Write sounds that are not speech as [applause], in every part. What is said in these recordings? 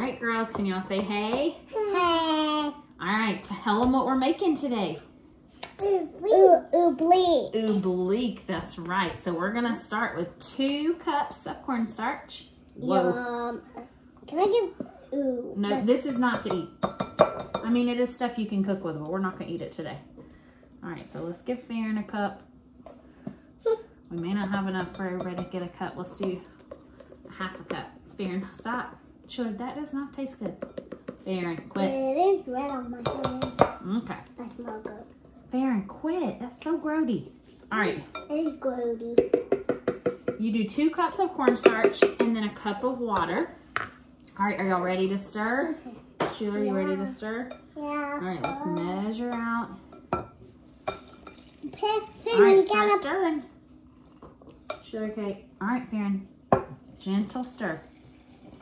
right, girls, can y'all say hey? Hey. All right, tell them what we're making today. Ooh, ooh, bleed. That's right. So we're gonna start with two cups of cornstarch. Whoa. Yum. Can I give? Ooh. No, that's- this is not to eat. I mean, it is stuff you can cook with, but we're not gonna eat it today. All right, so let's give Farryn a cup. [laughs] We may not have enough for everybody to get a cup. Let's do a half a cup. Farryn, stop. Sure, that does not taste good. Farryn, quit. It is red on my hands. Okay. That's not good. Farryn, quit. That's so grody. All right, It is grody. you do two cups of cornstarch and then a cup of water. All right, are y'all ready to stir? Sheila, you ready to stir? Yeah. All right, let's measure out. Pick, All right, start stirring. Sugar cake. All right, Farryn. Gentle stir.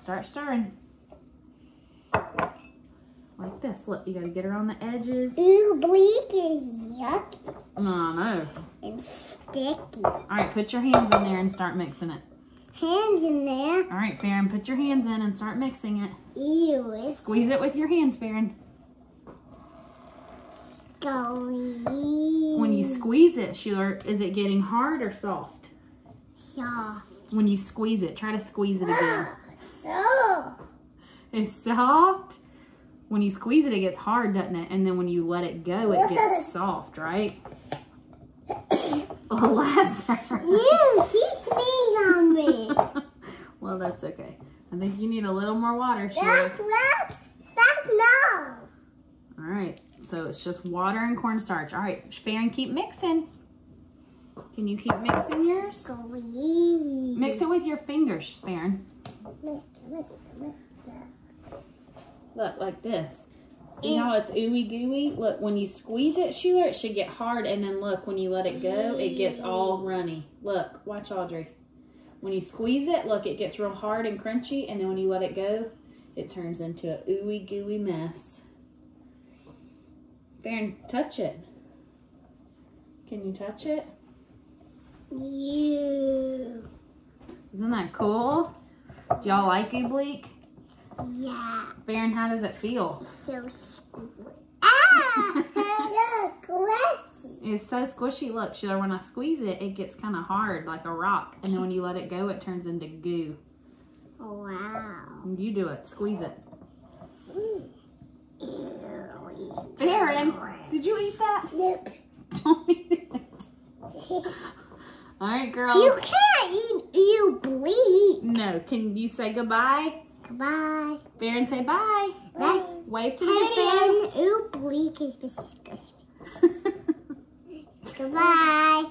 Start stirring. Like this. Look, you gotta get her on the edges. Oobleck is yucky Oh, no. and sticky. All right, put your hands in there and start mixing it. Hands in there. All right, Farryn, put your hands in and start mixing it. Ew, Squeeze it with your hands, Farryn. squeeze. When you squeeze it, Sheila, is it getting hard or soft? soft. When you squeeze it, try to squeeze it again. [gasps] [gasps] [gasps] So. It's soft. When you squeeze it, it gets hard, doesn't it? And then when you let it go, it gets [laughs] soft, right? Lesser. Ew, she sneezed on me. [laughs] well, that's okay. I think you need a little more water, Sheila. That's not. That's no. All right. So it's just water and cornstarch. All right, Farryn, keep mixing. Can you keep mixing yours? Squeeze. Mix it with your fingers, Farryn. Mister, mister, mister. Look, like this. See how it's ooey gooey? Look, when you squeeze it, Sheila, it should get hard. And then look, when you let it go, it gets all runny. Look, watch Audrey. When you squeeze it, look, it gets real hard and crunchy. And then when you let it go, it turns into a ooey gooey mess. Farryn, touch it. Can you touch it? You. Isn't that cool? Do y'all like oobleck? Yeah. Baron, how does it feel? So squishy. Ah! [laughs] so squishy. It's so squishy. Look, Sheila, when I squeeze it, it gets kind of hard, like a rock. And then when you let it go, it turns into goo. Wow. You do it. Squeeze it. Ew. Farryn, did you eat that? Nope. [laughs] Don't eat it. [laughs] All right, girls. You can't eat. You. No, can you say goodbye? Goodbye. Farryn, say bye. That's Wave to the Hey, Ben. Oobleck is disgusting. [laughs] Goodbye.